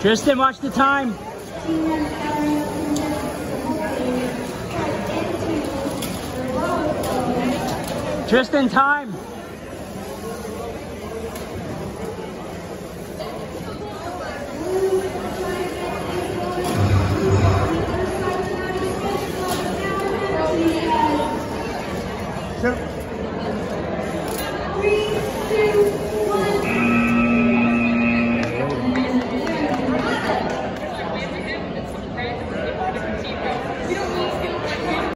Tristan, watch the time. Tristan, time. Sure.